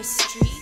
the street.